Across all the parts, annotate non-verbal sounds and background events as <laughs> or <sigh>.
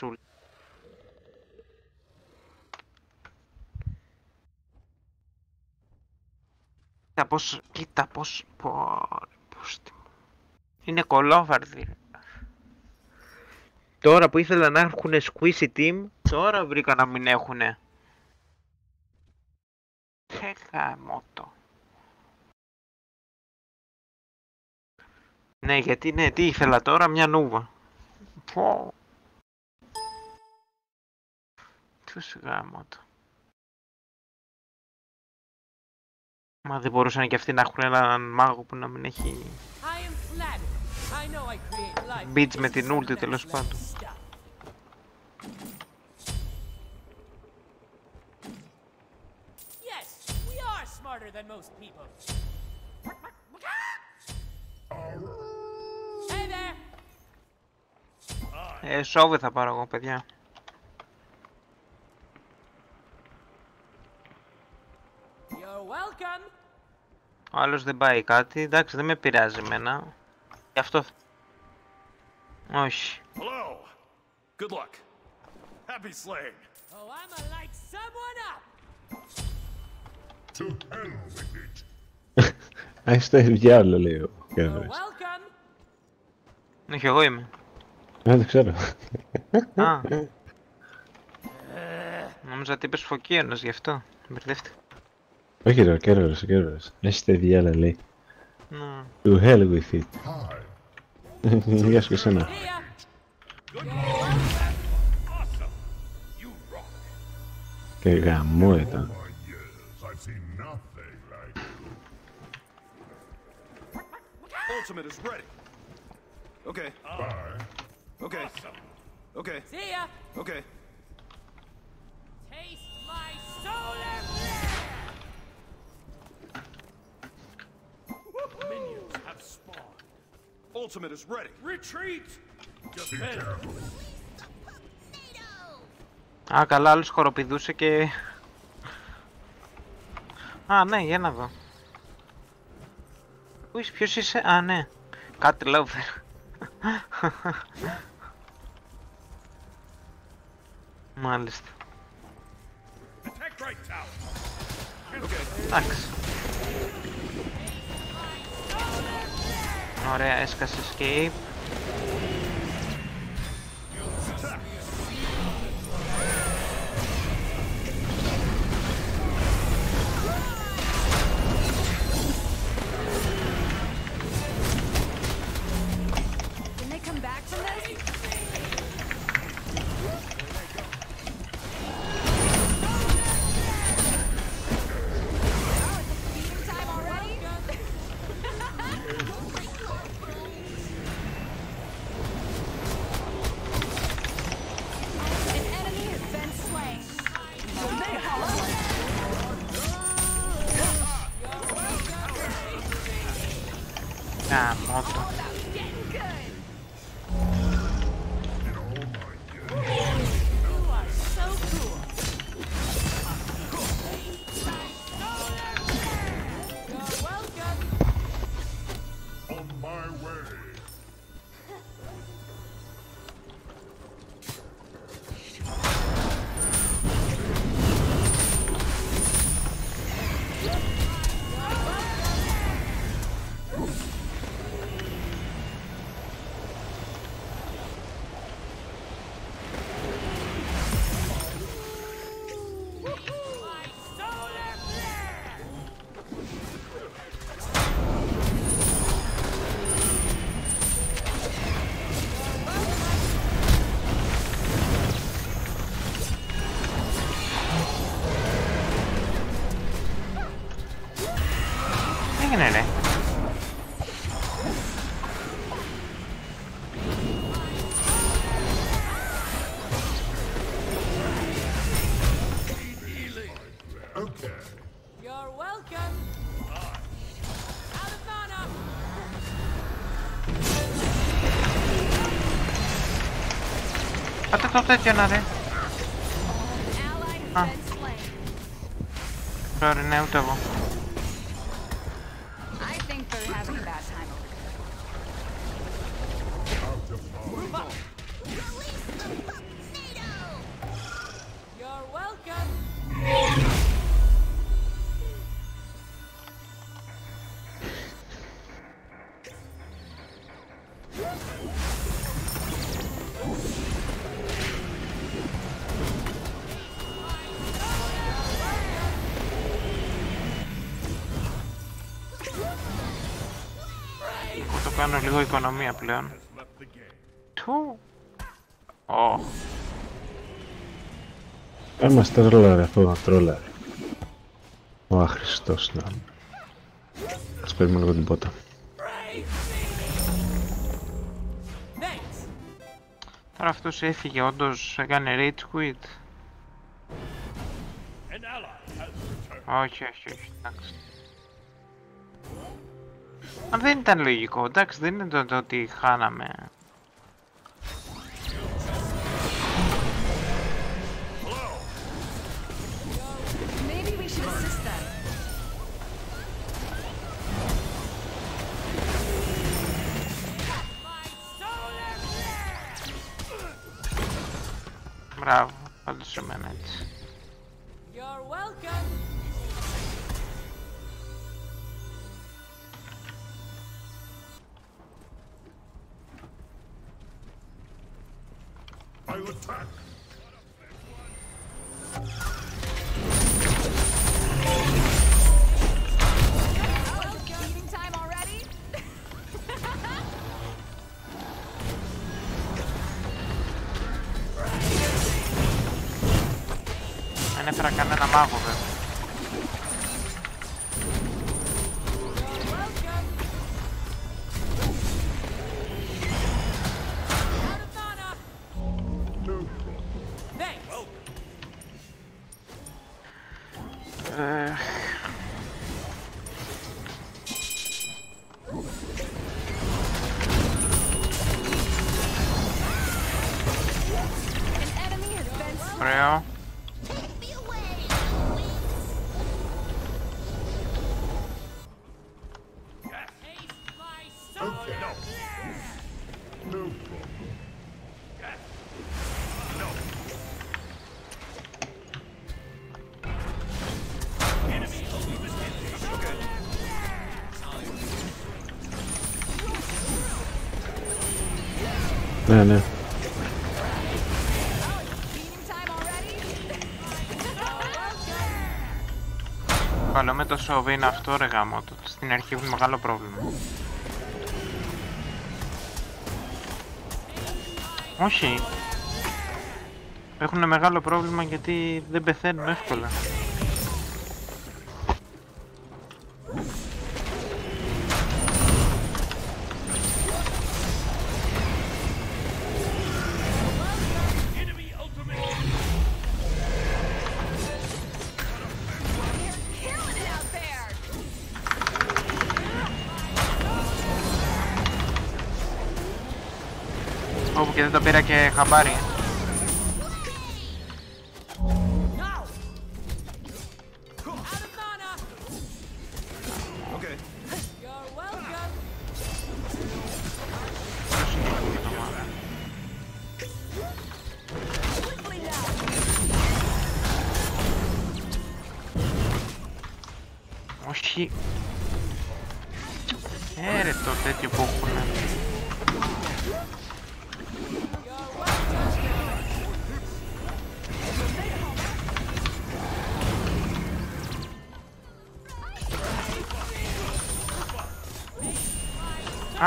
σούλ. Κοίτα πώς, κοίτα πώς, πω, πώς, τι- είναι κολόφαρδη. Τώρα που ήθελα να έχουν squeezy team, τώρα βρήκα να μην έχουνε. Ε, γαμώτο. Ναι, γιατί ναι, τι ήθελα τώρα, μια νούβα. Πω. Τους γαμώτο. Μα δεν μπορούσαν και αυτοί να έχουν έναν μάγο που να μην έχει I am flattered. I know I create life. beats με την ulti τέλος πάντων. Stuff. Yes, we are smarter than most people. Hey there. Ε, σόβε θα πάρω εγώ, παιδιά. Ο άλλος δεν πάει κάτι. Εντάξει, δεν με πειράζει εμένα. Γι' αυτό... Όχι. Hello. Good luck. Happy slaying. Oh, I'ma light someone up. To hell with it. <laughs> Έχεις το διάλογο λέει ο You're Κέρβερς. welcome. Όχι, εγώ είμαι. Δεν το ξέρω. Α. <laughs> Νόμιζα ότι είπες φωκίωνος, γι' αυτό. Μπερδεύτηκα. Όχι ρε, ο Κέρβερς, ο Κέρβερς. Έχεις το διάλογο λέει. Ναι. To hell with it. Hi. Γεια σου και εσένα. See ya. Awesome. You rock. Και γαμό ήταν. My years, I've seen nothing like you. Ultimate is ready. Okay. Bye. Okay. Okay. See ya. Okay. Taste my solar Ultimate is ready. Retreat. Be careful. Α, καλά, άλλος χοροπηδούσε και... Α, ναι, για να δω. Πού είσαι, ποιος είσαι, α, ναι. Κάτι lover. Μάλιστα. Attack right tower. Okay. Εντάξει. Ωραία, έσκασε escape. ああもっと。Atât o staționare. Ah. Care ne uită vă. Κάνω λίγο οικονομία πλέον. Του. Ω, Άμα τρόλαρε αυτό να τρόλαρε. Ο άχρηστος να... Ας παίρνουμε λίγο την πότα. Thanks. τώρα αυτός έφυγε όντως έκανε rage quit. An ally has returned. Όχι, όχι, όχι, εντάξει. Μα δεν ήταν λογικό, εντάξει, δεν είναι το, το ότι χάναμε. Maybe we should assist them. My solar flare. Μπράβο, πάντως σε μένα έτσι. I'll attack. Eating time already? Δεν έφερα κανένα μάγο βέβαια. Real. Το σόβι είναι αυτό ρε γάμο το. Στην αρχή έχουν μεγάλο πρόβλημα. Όχι. Έχουν μεγάλο πρόβλημα γιατί δεν πεθαίνουν εύκολα. Όπου και δεν το πήρα και χαμπάρι.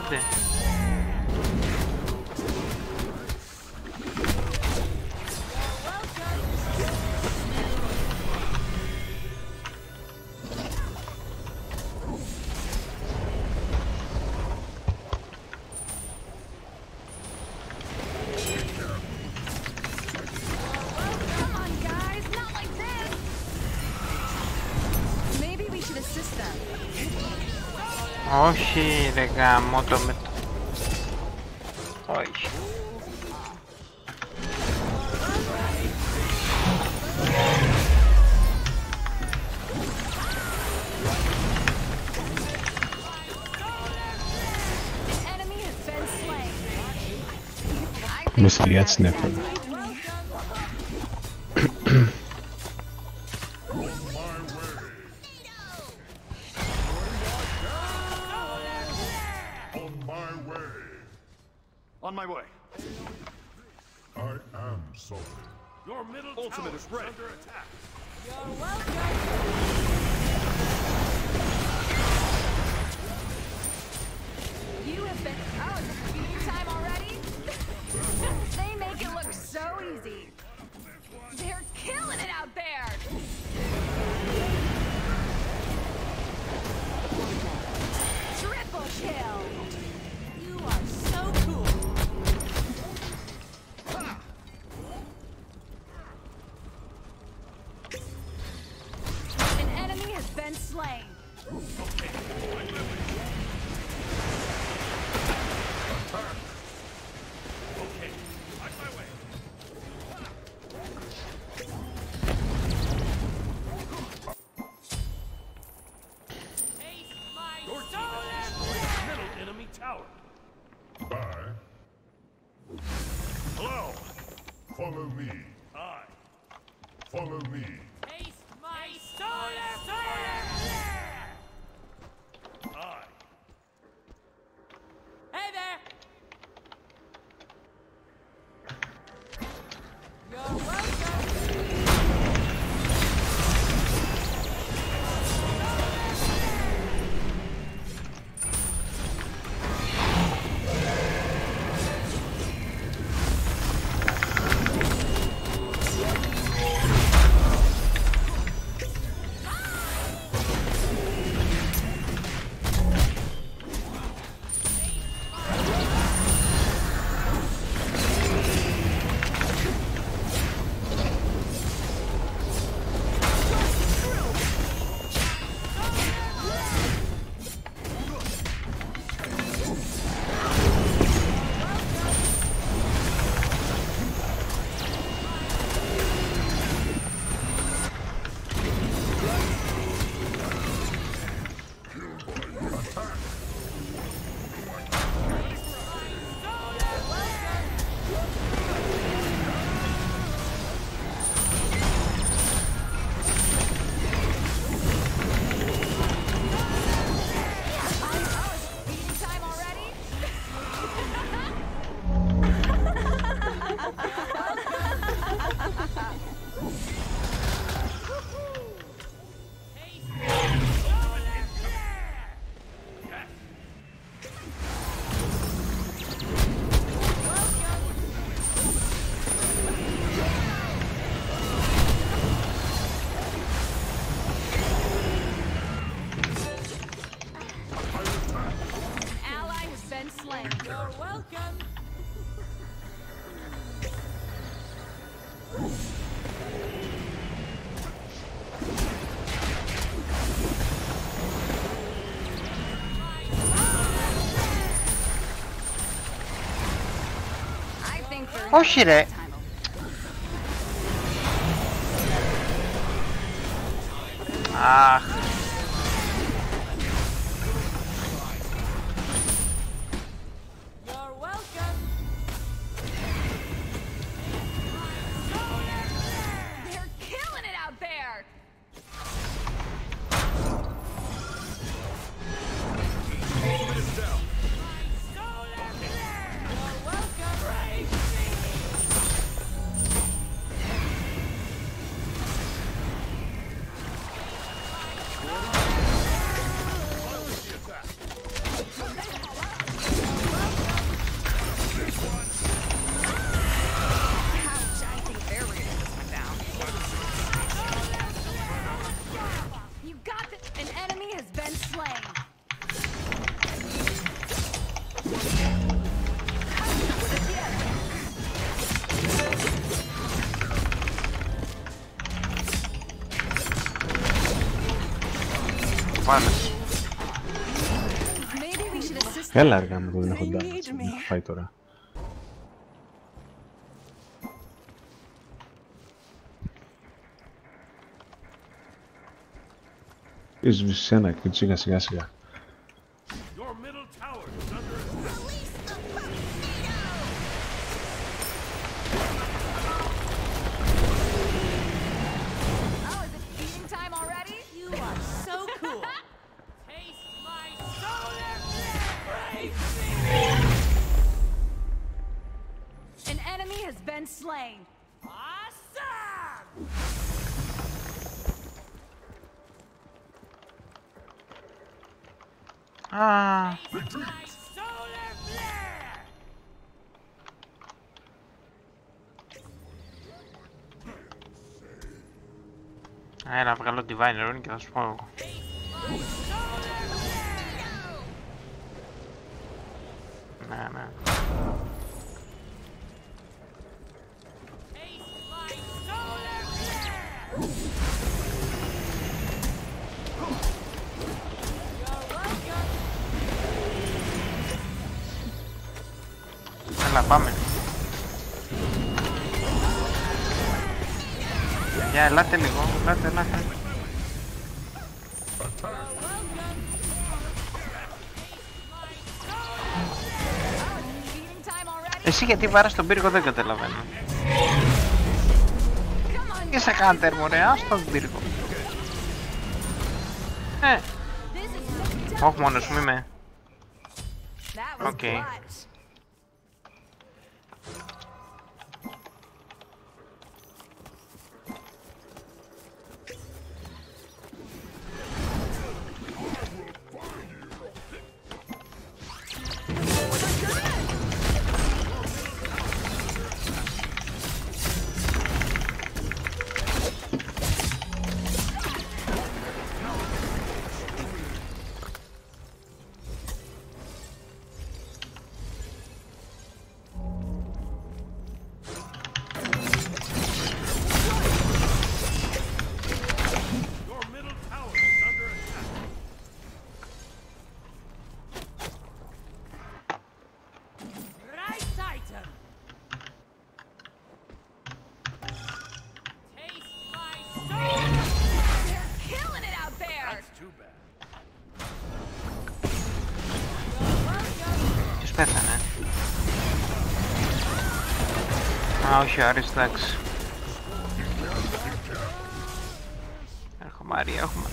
nada. Όχι ρε γάμο το με το... Όχι. An enemy has Follow me. I. Follow me. You're welcome. Oh shit it. Eh? Ah. Βάνες. Έλα αργά μου, δεν έχω damage. Πάει τώρα. Ίσβησε ένα και σιγά σιγά σιγά. slain. Awesome! Ah. Έλα, βγάλω τη Vine και θα σου πω εγώ. Ναι, ναι. Πάμε. Για, ελάτε λίγο. Ελάτε, ελάτε. Feeding time already? Εσύ γιατί βάρας τον πύργο δεν καταλαβαίνω. Come on, Τι σε κάνετε, μωρέ, ας τον πύργο. Ε, this is so όχι μόνος μου είμαι. That was Okay. Α, όχι, ο Άρης, εντάξει. Έχω Μαρία, έχουμε.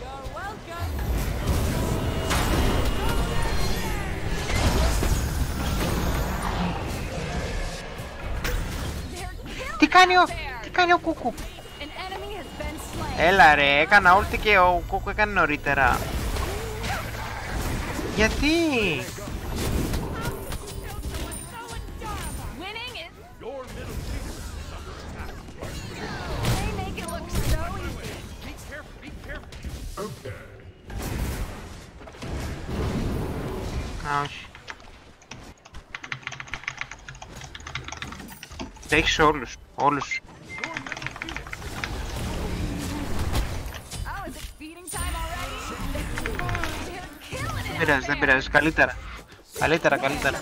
You're welcome! They're killing Τι κάνει ο, it out there. τι κάνει ο Κούκου; An enemy has been slain. Έλα ρε, έκανα ulti και ο Κούκου έκανε νωρίτερα. Γιατί; Όχι. Τα έχεις όλους, όλους. Oh, is it feeding time already? They're killing it Δεν πειράζει, out δεν there. πειράζει. Καλύτερα. Καλύτερα, καλύτερα.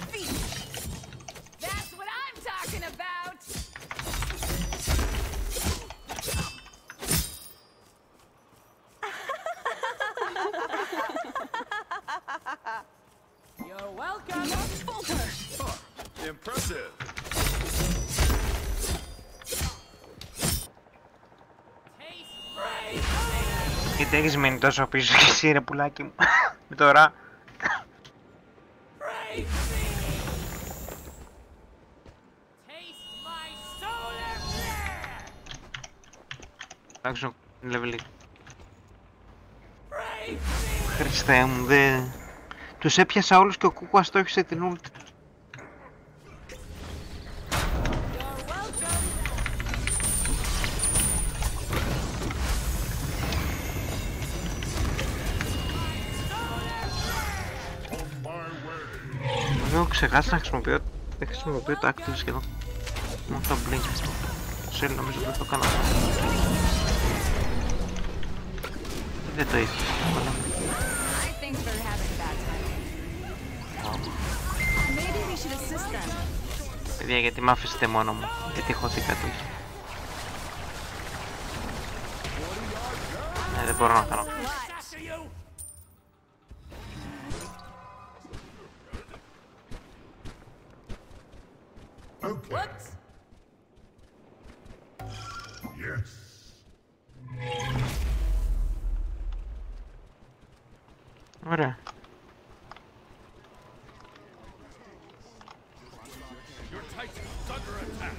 Έχεις μείνει τόσο πίσω και εσύ ρε πουλάκι μου. <laughs> Με τώρα. Praise me! Taste my solar flare! Εντάξει, ο level Praise me! Χριστέ μου, δε... Τους έπιασα όλους και ο Κούκου αστόχησε την ult. Ξεχάσει να χρησιμοποιώ... Δεν χρησιμοποιώ το active σχεδόν. Μόνο το blink. Σέλ νομίζω δεν το κάνω. Δεν το είδα. Voilà. I think they're having a bad time. Maybe we should assist them. Παιδιά, γιατί μ' άφησετε μόνο μου. Γιατί χωθήκατε όχι. Ναι, δεν μπορώ να κάνω. Okay. Whoops. Yes. Order. Your Titan is under attack.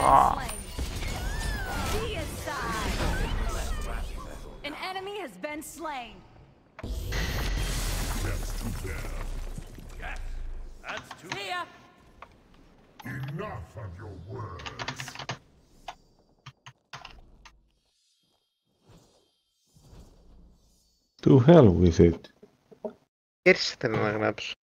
Ah. been Ah. slain. Deicide. An enemy has been slain. That's too See ya. Enough of your words. To hell with it. Έρχεσαι θέλω να γράψω.